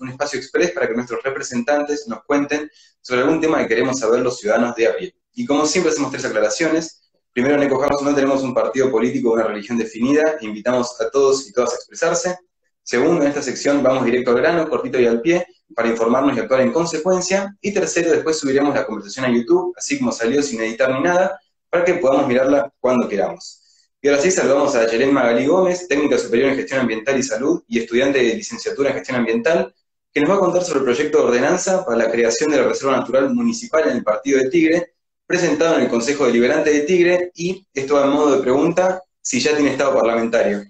un espacio express para que nuestros representantes nos cuenten sobre algún tema que queremos saber los ciudadanos de a pie. Y como siempre hacemos tres aclaraciones. Primero, en Ecojamos no tenemos un partido político o una religión definida, invitamos a todos y todas a expresarse. Segundo, en esta sección vamos directo al grano, cortito y al pie, para informarnos y actuar en consecuencia. Y tercero, después subiremos la conversación a YouTube, así como salió sin editar ni nada, para que podamos mirarla cuando queramos. Y ahora sí saludamos a Yelén Magalí Gómez, técnica superior en gestión ambiental y salud y estudiante de licenciatura en gestión ambiental, que nos va a contar sobre el proyecto de ordenanza para la creación de la Reserva Natural Municipal en el Partido de Tigre, presentado en el Consejo Deliberante de Tigre, y esto va en modo de pregunta, si ya tiene estado parlamentario.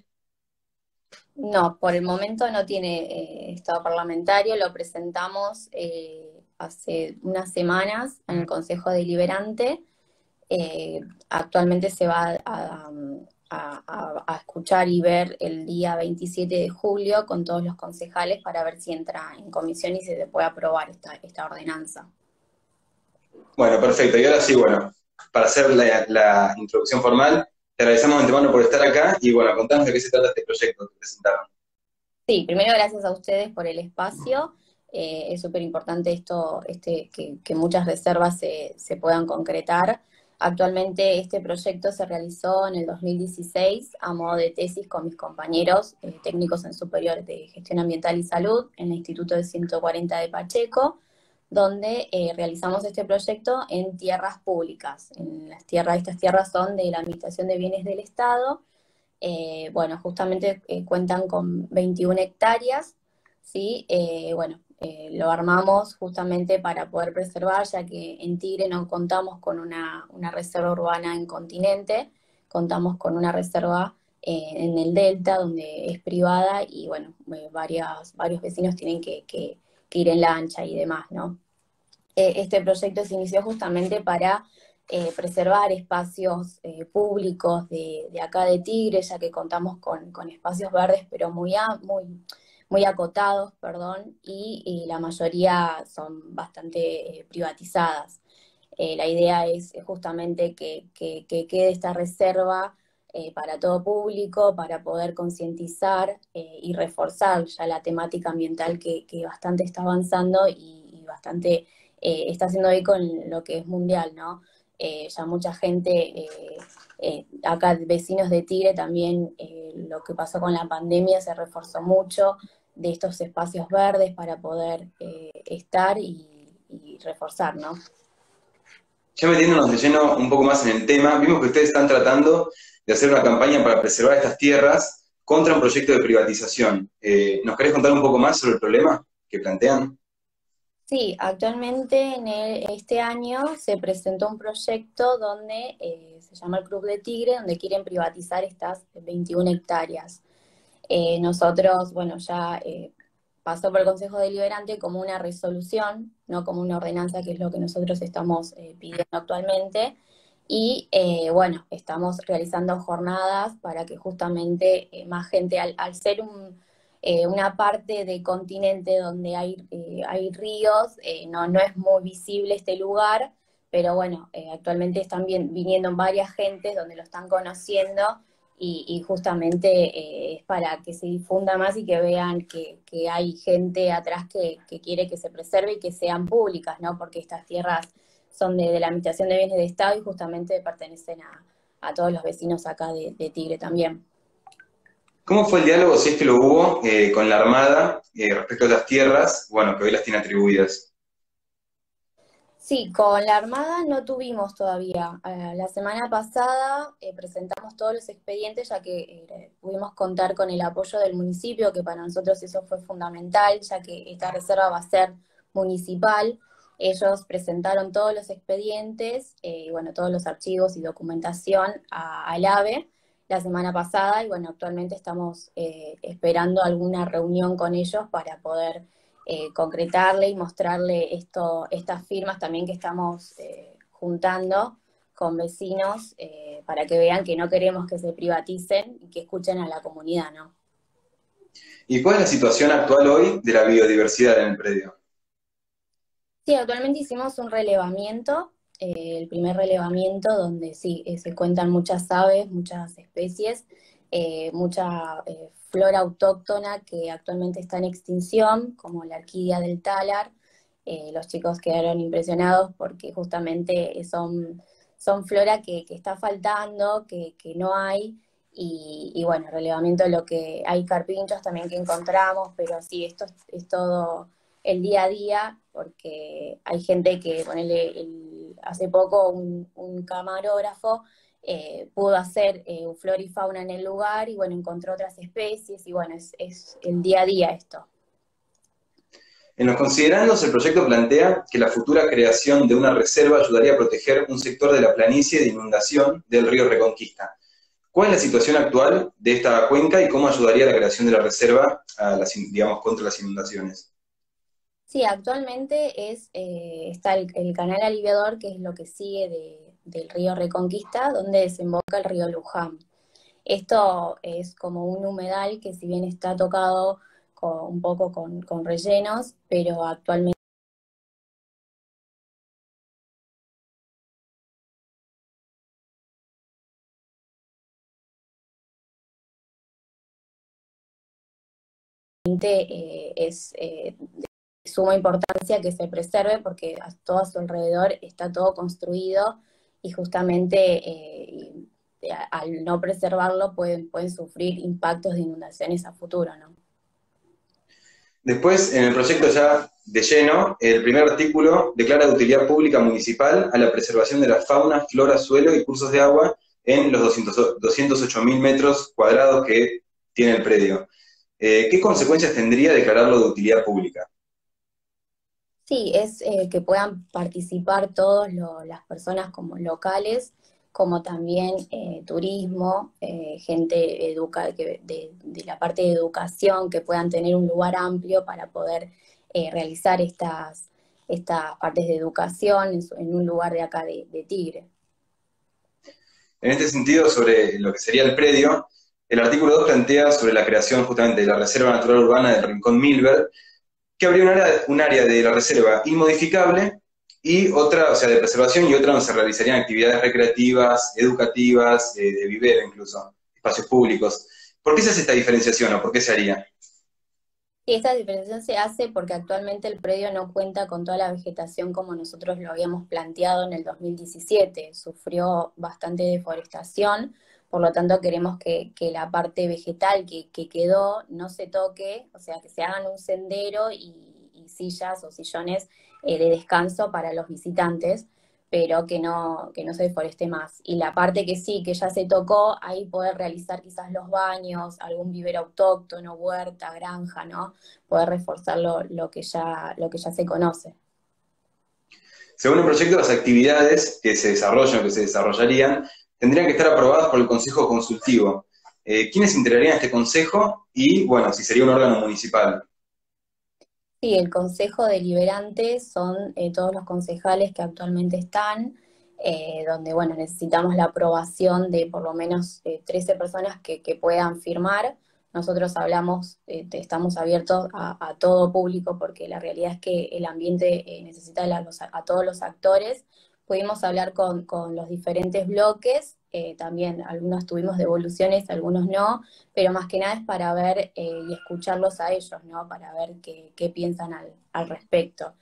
No, por el momento no tiene eh, estado parlamentario, lo presentamos eh, hace unas semanas en el Consejo Deliberante eh, actualmente se va a, escuchar y ver el día 27 de julio con todos los concejales para ver si entra en comisión y se puede aprobar esta, esta ordenanza. Bueno, perfecto. Y ahora sí, bueno, para hacer la, introducción formal, te agradecemos de antemano por estar acá y bueno, contanos de qué se trata este proyecto que presentaron. Sí, primero gracias a ustedes por el espacio. Eh, es súper importante esto, este, que, muchas reservas se, se puedan concretar. Actualmente este proyecto se realizó en el 2016 a modo de tesis con mis compañeros eh, técnicos en superior de gestión ambiental y salud en el Instituto de 140 de Pacheco, donde eh, realizamos este proyecto en tierras públicas. En las tierras, estas tierras son de la Administración de Bienes del Estado. Eh, bueno, justamente cuentan con 21 hectáreas, ¿sí? bueno, eh, lo armamos justamente para poder preservar, ya que en Tigre no contamos con una, reserva urbana en continente, contamos con una reserva eh, en el delta, donde es privada y bueno, eh, varios vecinos tienen que, ir en lancha y demás, ¿no? este proyecto se inició justamente para preservar espacios públicos de, acá de Tigre, ya que contamos con, con espacios verdes, pero muy, muy muy acotados, perdón, y, la mayoría son bastante eh, privatizadas. Eh, la idea es justamente que, quede esta reserva eh, para todo público, para poder concientizar y reforzar ya la temática ambiental que, bastante está avanzando y, bastante está haciendo eco con lo que es mundial, ¿no? Ya mucha gente, acá vecinos de Tigre también, lo que pasó con la pandemia se reforzó mucho, de estos espacios verdes para poder eh, estar y, reforzar, ¿no? Ya metiéndonos de lleno un poco más en el tema, vimos que ustedes están tratando de hacer una campaña para preservar estas tierras contra un proyecto de privatización. Eh, ¿Nos querés contar un poco más sobre el problema que plantean? Sí, actualmente en este año se presentó un proyecto donde eh, se llama el Club de Tigre, donde quieren privatizar estas 21 hectáreas. Eh, nosotros, bueno, ya eh, pasó por el Consejo Deliberante como una resolución, no como una ordenanza, que es lo que nosotros estamos eh, pidiendo actualmente. Y bueno, estamos realizando jornadas para que justamente más gente, al, ser una parte de continente donde hay, hay ríos, no, no es muy visible este lugar, pero bueno, actualmente están viniendo varias gentes donde lo están conociendo y, justamente eh, es para que se difunda más y que vean que, hay gente atrás que, quiere que se preserve y que sean públicas, ¿no? Porque estas tierras son de, la Administración de Bienes de Estado y justamente pertenecen a, todos los vecinos acá de, Tigre también. ¿Cómo fue el diálogo, si es que lo hubo, eh, con la Armada eh, respecto a las tierras, bueno, que hoy las tiene atribuidas? Sí, con la Armada no tuvimos todavía. Eh, la semana pasada eh, presentamos todos los expedientes ya que pudimos contar con el apoyo del municipio, que para nosotros eso fue fundamental, ya que esta reserva va a ser municipal. Ellos presentaron todos los expedientes, bueno, todos los archivos y documentación al AVE la semana pasada y bueno, actualmente estamos esperando alguna reunión con ellos para poder eh, concretarle y mostrarle esto, estas firmas también que estamos eh, juntando con vecinos eh, para que vean que no queremos que se privaticen y que escuchen a la comunidad, ¿no? ¿Y cuál es la situación actual hoy de la biodiversidad en el predio? Sí, actualmente hicimos un relevamiento, el primer relevamiento donde sí, se cuentan muchas aves, muchas especies, mucha flora autóctona que actualmente está en extinción, como la orquídea del talar. Eh, los chicos quedaron impresionados porque justamente son, son flora que, está faltando, que, no hay, y, bueno, relevamiento de lo que hay carpinchos también que encontramos, pero sí, esto es todo el día a día, porque hay gente que, ponele, el, hace poco un, camarógrafo eh, pudo hacer eh, flora y fauna en el lugar y bueno, encontró otras especies y bueno, es, es el día a día esto. En los considerandos, el proyecto plantea que la futura creación de una reserva ayudaría a proteger un sector de la planicie de inundación del río Reconquista. ¿Cuál es la situación actual de esta cuenca y cómo ayudaría la creación de la reserva a las, digamos, contra las inundaciones? Sí, actualmente es, eh, está el, canal aliviador, que es lo que sigue del río Reconquista, donde desemboca el río Luján. Esto es como un humedal que si bien está tocado un poco con, con rellenos, pero actualmente eh, es eh, suma importancia que se preserve porque a todo a su alrededor está todo construido y justamente eh, al no preservarlo pueden, pueden sufrir impactos de inundaciones a futuro, ¿no? Después, en el proyecto ya de lleno, el primer artículo declara de utilidad pública municipal a la preservación de la fauna, flora, suelo y cursos de agua en los 208.000 metros cuadrados que tiene el predio. Eh, ¿Qué consecuencias tendría declararlo de utilidad pública? Sí, es eh, que puedan participar todas las personas como locales, como también eh, turismo, eh, gente educa de, la parte de educación, que puedan tener un lugar amplio para poder realizar estas, estas partes de educación en, un lugar de acá de, de Tigre. En este sentido, sobre lo que sería el predio, el artículo 2 plantea sobre la creación justamente de la Reserva Natural Urbana del Rincón Milberg, que habría un área, de la reserva inmodificable y otra, o sea, de preservación y otra donde se realizarían actividades recreativas, educativas, eh, de vivero incluso, espacios públicos. ¿Por qué se hace esta diferenciación o por qué se haría? Esta diferenciación se hace porque actualmente el predio no cuenta con toda la vegetación como nosotros lo habíamos planteado en el 2017. Sufrió bastante deforestación, por lo tanto queremos que, la parte vegetal que, quedó no se toque, o sea, que se hagan un sendero y, sillas o sillones eh, de descanso para los visitantes, pero que no, que no se deforeste más. Y la parte que sí, que ya se tocó, ahí poder realizar quizás los baños, algún vivero autóctono, huerta, granja, ¿no? Poder reforzar lo, que, ya, lo que ya se conoce. Según el proyecto, las actividades que se desarrollan, que se desarrollarían, tendrían que estar aprobadas por el Consejo Consultivo. Eh, ¿Quiénes integrarían este Consejo y, bueno, si sería un órgano municipal? Sí, el Consejo Deliberante son eh, todos los concejales que actualmente están, eh, donde, bueno, necesitamos la aprobación de por lo menos 13 personas que, puedan firmar. Nosotros hablamos, estamos abiertos a, todo público porque la realidad es que el ambiente necesita a todos los actores pudimos hablar con, los diferentes bloques, eh, también algunos tuvimos devoluciones, algunos no, pero más que nada es para ver eh, y escucharlos a ellos, ¿no? Para ver qué, piensan al, respecto.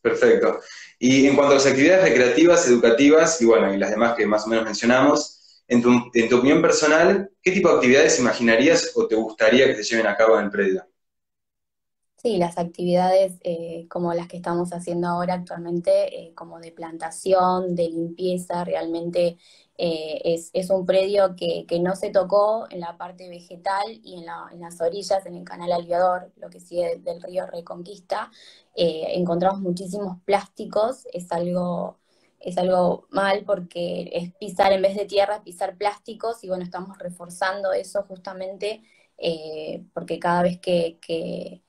Perfecto. Y en cuanto a las actividades recreativas, educativas y bueno, y las demás que más o menos mencionamos, en tu, en tu opinión personal, ¿qué tipo de actividades imaginarías o te gustaría que se lleven a cabo en el predio? Sí, las actividades eh, como las que estamos haciendo ahora actualmente, eh, como de plantación, de limpieza, realmente eh, es, un predio que, no se tocó en la parte vegetal y en, las orillas, en el canal Alviador, lo que sigue del río Reconquista. encontramos muchísimos plásticos, es algo, es algo mal porque es pisar en vez de tierra, pisar plásticos y bueno, estamos reforzando eso justamente porque cada vez que que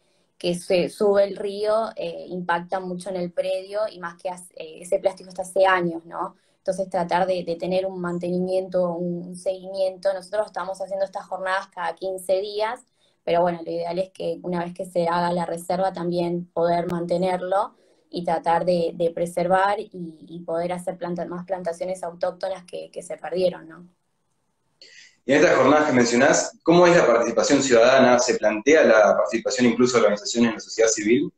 se sube el río eh, impacta mucho en el predio y más que eh, ese plástico está hace años, ¿no? Entonces tratar de, tener un mantenimiento, un, seguimiento. Nosotros estamos haciendo estas jornadas cada 15 días, pero bueno, lo ideal es que una vez que se haga la reserva también poder mantenerlo y tratar de, preservar y, poder hacer más plantaciones autóctonas que, que se perdieron, ¿no? En estas jornadas que mencionás, ¿cómo es la participación ciudadana? ¿Se plantea la participación incluso de organizaciones en la sociedad civil?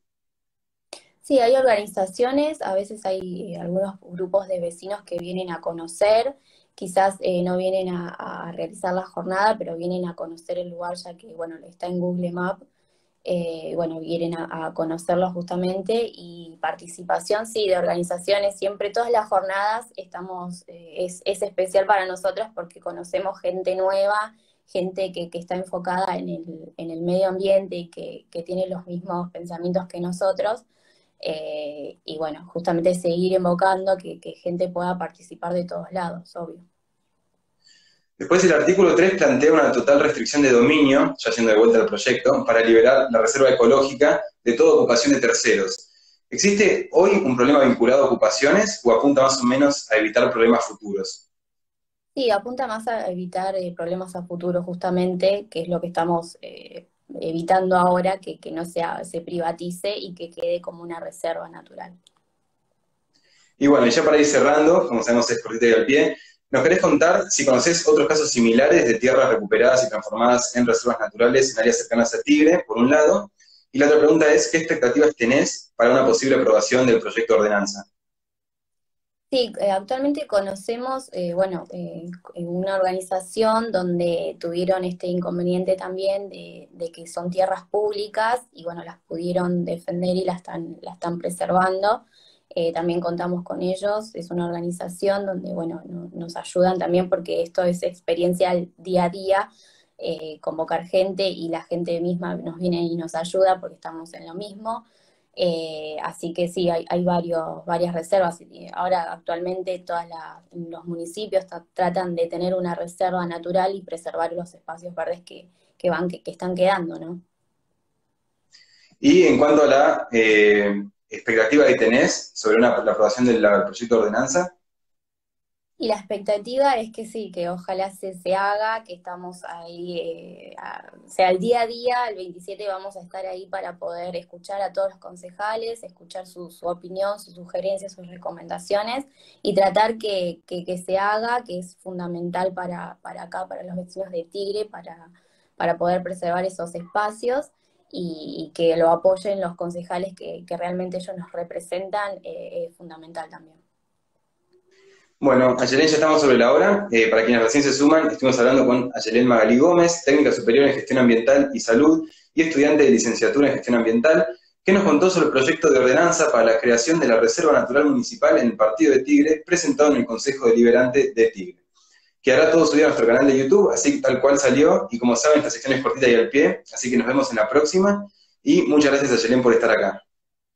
Sí, hay organizaciones, a veces hay algunos grupos de vecinos que vienen a conocer, quizás eh, no vienen a, realizar la jornada, pero vienen a conocer el lugar ya que, bueno, está en Google Maps eh, bueno, vienen a, conocerlo justamente y participación, sí, de organizaciones, siempre todas las jornadas estamos, eh, es, especial para nosotros porque conocemos gente nueva, gente que, está enfocada en el, medio ambiente y que, tiene los mismos pensamientos que nosotros. Eh, y bueno, justamente seguir invocando que gente pueda participar de todos lados, obvio. Después el artículo 3 plantea una total restricción de dominio, ya siendo de vuelta al proyecto, para liberar la reserva ecológica de toda ocupación de terceros. ¿Existe hoy un problema vinculado a ocupaciones o apunta más o menos a evitar problemas futuros? Sí, apunta más a evitar eh, problemas a futuro justamente, que es lo que estamos eh, evitando ahora, que, no sea, se privatice y que quede como una reserva natural. Y bueno, ya para ir cerrando, como sabemos es cortita y al pie, ¿Nos querés contar si conocés otros casos similares de tierras recuperadas y transformadas en reservas naturales en áreas cercanas a Tigre, por un lado? Y la otra pregunta es, ¿qué expectativas tenés para una posible aprobación del proyecto de ordenanza? Sí, eh, actualmente conocemos, eh, bueno, eh, una organización donde tuvieron este inconveniente también de, que son tierras públicas y bueno, las pudieron defender y las están, las están preservando. Eh, también contamos con ellos, es una organización donde, bueno, nos ayudan también porque esto es experiencia día a día, eh, convocar gente y la gente misma nos viene y nos ayuda porque estamos en lo mismo. Eh, así que sí, hay, varios, varias reservas. Ahora actualmente todos los municipios tratan de tener una reserva natural y preservar los espacios verdes que, van, que, que, están quedando, ¿no? Y en cuanto a la expectativa que tenés sobre la aprobación del proyecto de ordenanza? Y la expectativa es que sí, que ojalá se, se haga, que estamos ahí, eh, o sea, el día a día, el 27 vamos a estar ahí para poder escuchar a todos los concejales, escuchar su, opinión, sus sugerencias, sus recomendaciones y tratar que, se haga, que es fundamental para, para acá, para los vecinos de Tigre, para, para poder preservar esos espacios y, que lo apoyen los concejales que, realmente ellos nos representan eh, es fundamental también. Bueno, Ayelén, ya estamos sobre la hora. Eh, para quienes recién se suman, estuvimos hablando con Ayelén Magalí Gómez, técnica superior en gestión ambiental y salud y estudiante de licenciatura en gestión ambiental, que nos contó sobre el proyecto de ordenanza para la creación de la Reserva Natural Municipal en el Partido de Tigre, presentado en el Consejo Deliberante de Tigre que hará todo subido a nuestro canal de YouTube, así tal cual salió, y como saben, esta sección es cortita y al pie, así que nos vemos en la próxima, y muchas gracias a Yelén por estar acá.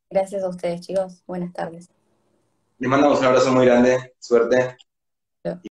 Gracias a ustedes, chicos. Buenas tardes. Les mandamos un abrazo muy grande. Suerte.